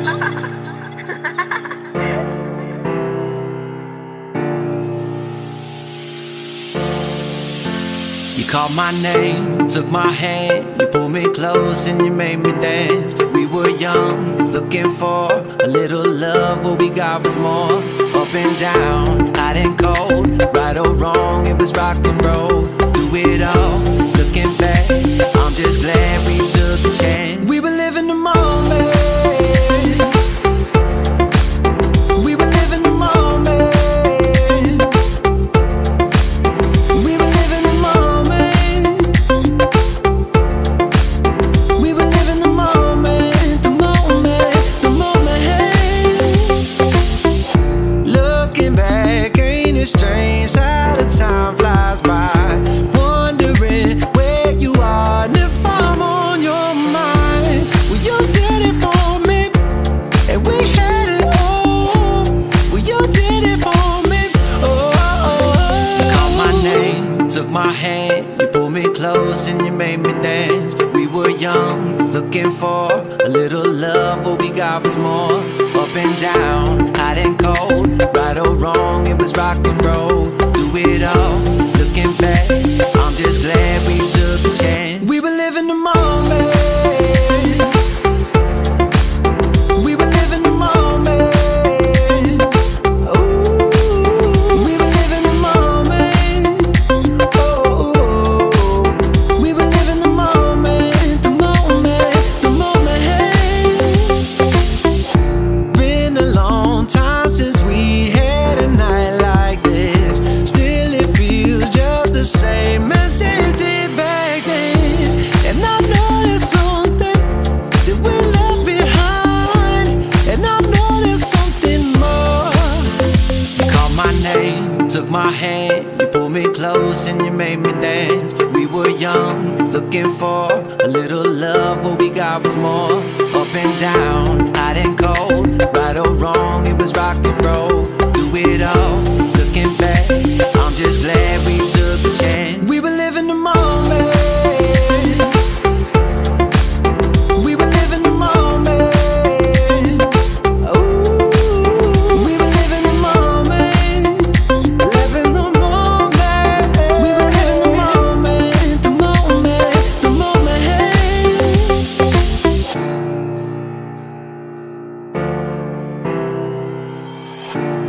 You called my name, took my hand, you pulled me close and you made me dance. We were young, looking for a little love, what we got was more. Up and down, hot and cold, right or wrong, it was rock and roll. Time flies by? Wondering where you are and if I'm on your mind. Well, you did it for me, and we had it all. Well, you did it for me. Oh, oh, oh. Called my name, took my hand, you pulled me close and you made me dance. We were young, looking for a little love, what we got was more. Up and down, hot and cold, right or wrong, it was rock and roll. Took my hand, you pulled me close and you made me dance. We were young, looking for a little love, what we got was more. Up and down, hot and cold, Peace.